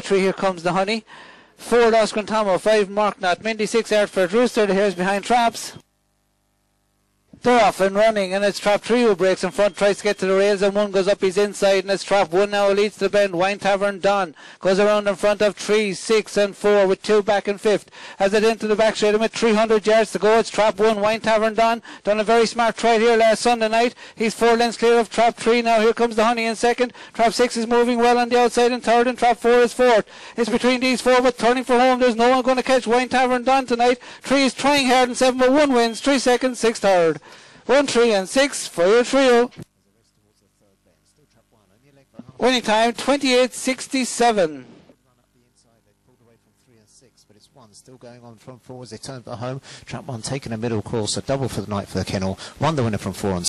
Three, here comes the honey. Four, Oscar Tommo. Five, Mork Not. Mindy, six, Ardfert Rooster. The hares behind traps. They're off and running, and it's trap three who breaks in front, tries to get to the rails, and one goes up his inside, and it's trap one now leads the bend. Wine Tavern Don goes around in front of three, six, and four with two back and fifth. As it into the back straight with 300 yards to go, it's trap one. Wine Tavern Don done a very smart try here last Sunday night. He's four lengths clear of trap three now. Here comes the honey in second. Trap six is moving well on the outside in third, and trap four is fourth. It's between these four, but turning for home. There's no one going to catch Wine Tavern Don tonight. Three is trying hard, and seven, but one wins. Three seconds, six third. One, three, and six for your trio. Winning time 28.67. Still going on from four as they turn for home. Trap one taking a middle course, a double for the night for the kennel. One the winner from four and